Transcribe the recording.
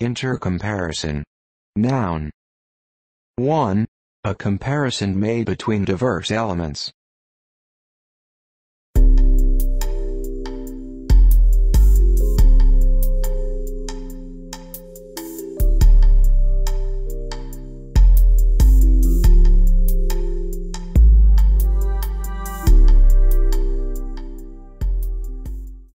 Intercomparison. Noun. 1. A comparison made between diverse elements.